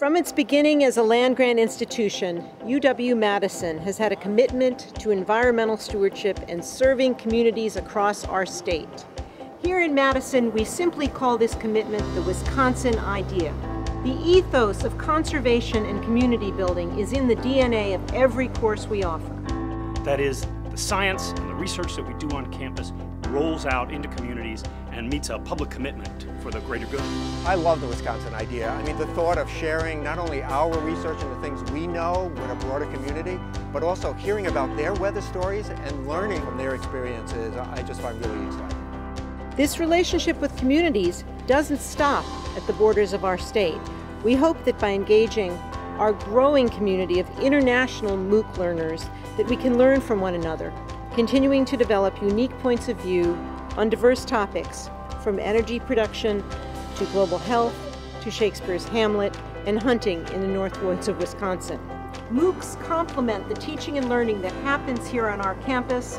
From its beginning as a land grant institution, UW Madison has had a commitment to environmental stewardship and serving communities across our state. Here in Madison, we simply call this commitment the Wisconsin Idea. The ethos of conservation and community building is in the DNA of every course we offer. That is, the science and the research that we do on campus rolls out into communities and meets a public commitment for the greater good. I love the Wisconsin idea. I mean, the thought of sharing not only our research and the things we know with a broader community, but also hearing about their weather stories and learning from their experiences, I just find really exciting. This relationship with communities doesn't stop at the borders of our state. We hope that by engaging our growing community of international MOOC learners that we can learn from one another, continuing to develop unique points of view on diverse topics, from energy production to global health to Shakespeare's Hamlet and hunting in the North Woods of Wisconsin. MOOCs complement the teaching and learning that happens here on our campus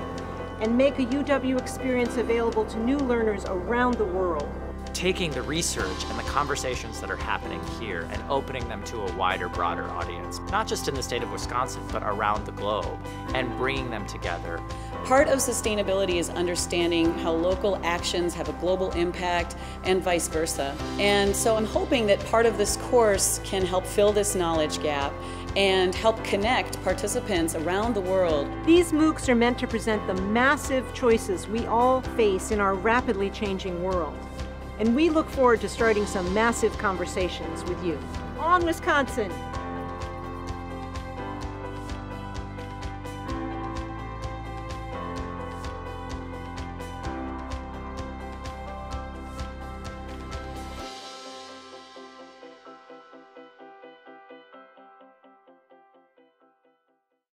and make a UW experience available to new learners around the world taking the research and the conversations that are happening here and opening them to a wider, broader audience, not just in the state of Wisconsin, but around the globe, and bringing them together. Part of sustainability is understanding how local actions have a global impact and vice versa. And so I'm hoping that part of this course can help fill this knowledge gap and help connect participants around the world. These MOOCs are meant to present the massive choices we all face in our rapidly changing world and we look forward to starting some massive conversations with you. On Wisconsin!